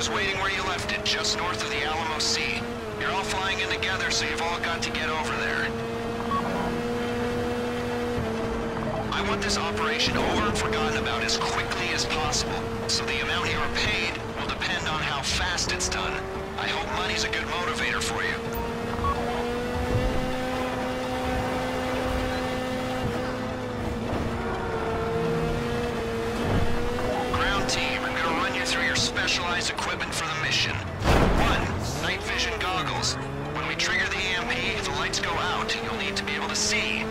is waiting where you left it, just north of the Alamo Sea. You're all flying in together, so you've all got to get over there. I want this operation over and forgotten about as quickly as possible, so the amount you are paid will depend on how fast it's done. I hope money's a good motivator for you. Equipment for the mission. One, night vision goggles. When we trigger the EMP, the lights go out. You'll need to be able to see.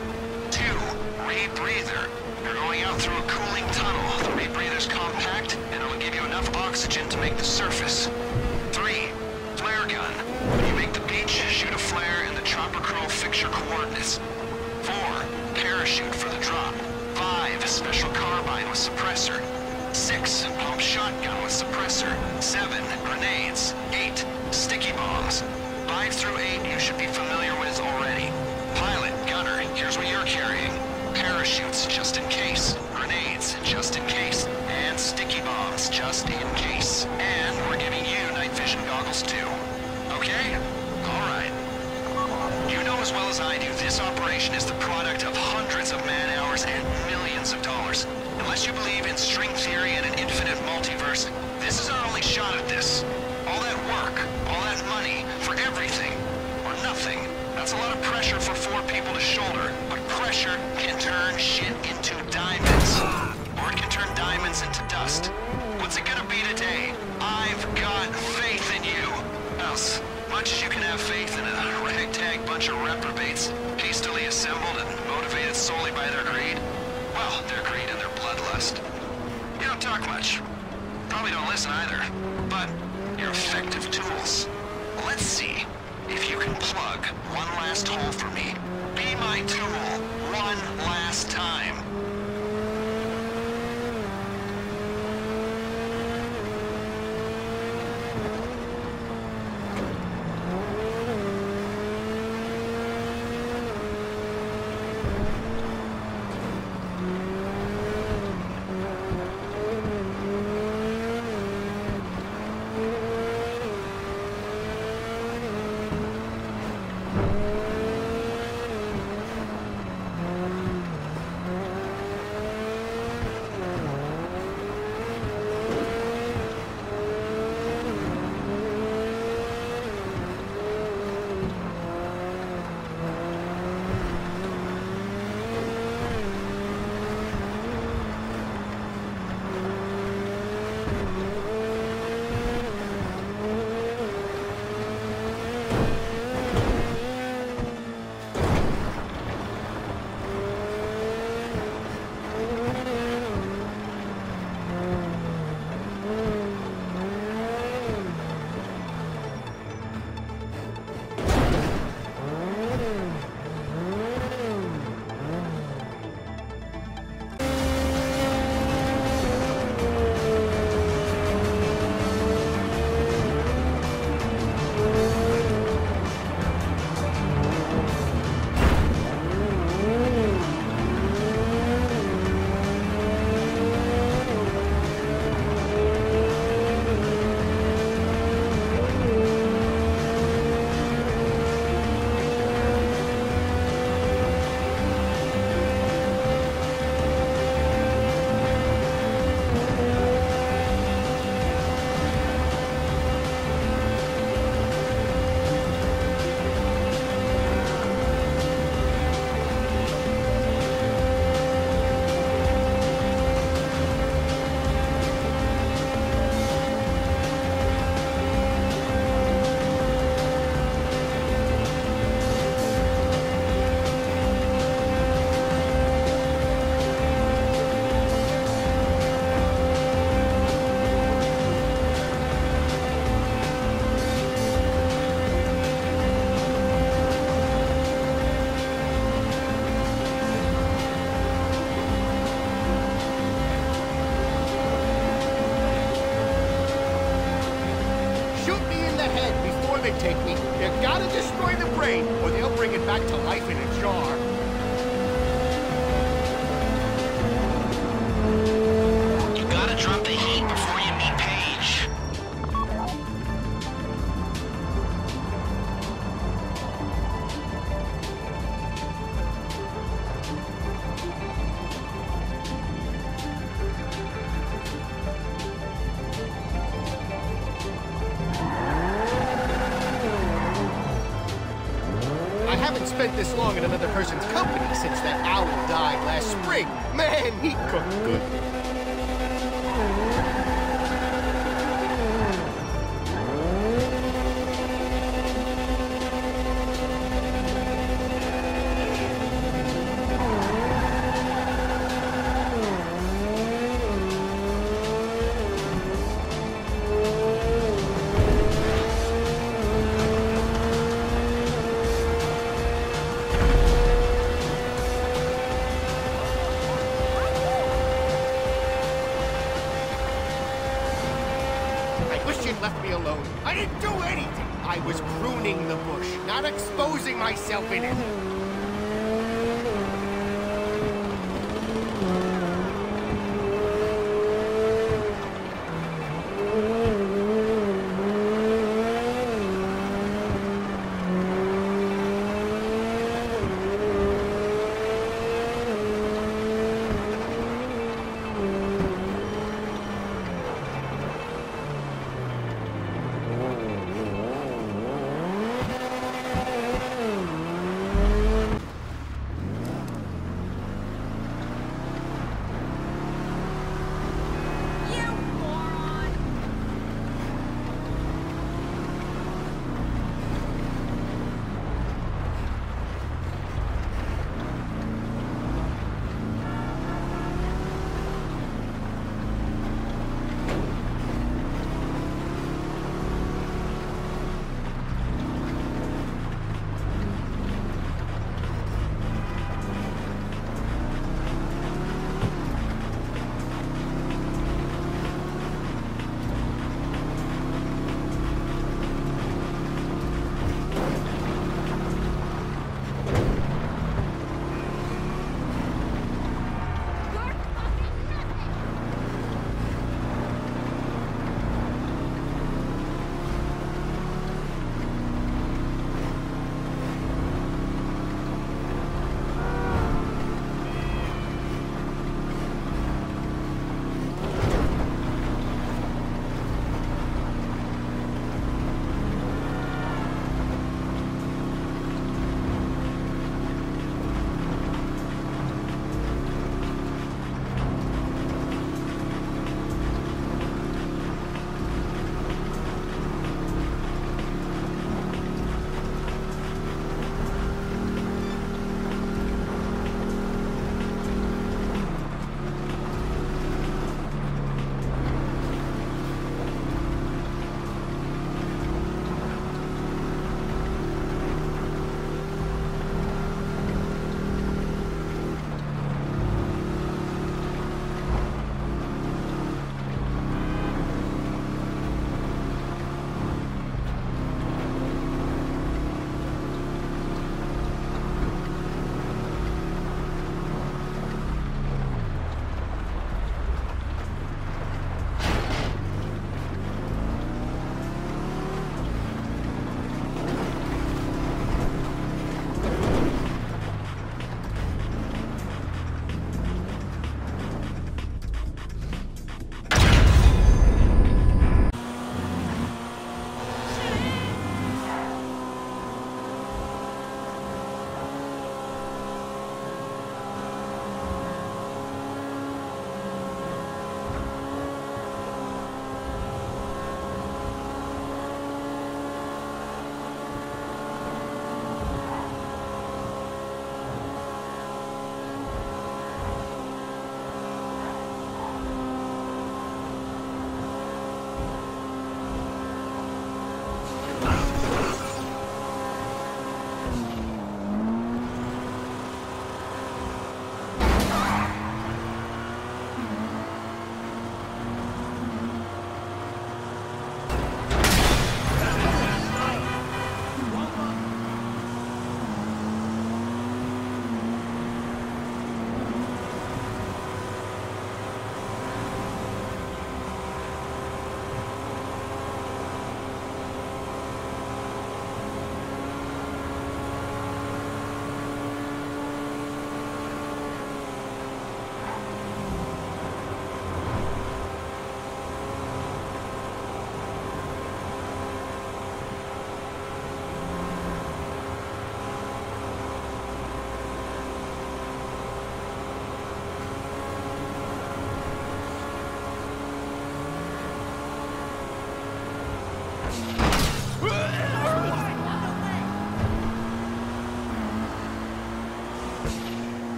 Two, rebreather. You're going out through a cooling tunnel. The rebreather's compact, and it'll give you enough oxygen to make the surface. Three, flare gun. When you make the beach, shoot a flare and the chopper will fix your coordinates. Four, parachute for the drop. Five, special carbine with suppressor. Six, pump shotgun with suppressor. Seven, grenades. Eight, sticky bombs. 5 through 8 you should be familiar with already. Pilot, gunner, here's what you're carrying. Parachutes, just in case. Grenades, just in case. And sticky bombs, just in case. And we're giving you night vision goggles too. Okay? Alright. You know as well as I do, this operation is the product of hundreds of man-hours and millions of dollars. Unless you believe in string theory and an infinite multiverse, this is our only shot at this. All that work, all that money, for everything, or nothing. That's a lot of pressure for four people to shoulder, but pressure can turn shit into diamonds. Or it can turn diamonds into dust. What's it gonna be today? I've got faith in you. Else, much as you can have faith in a ragtag bunch of reprobates, hastily assembled and motivated solely by their greed, well, their greed You don't talk much. Probably don't listen either. But you're effective tools. Let's see if you can plug one last hole for me. Be my tool one last time. They take me. You gotta destroy the brain, or they'll bring it back to life in a jar. Haven't spent this long in another person's company since that owl died last spring. Man, he cooked good. Left me alone. I didn't do anything. I was pruning the bush, not exposing myself in it.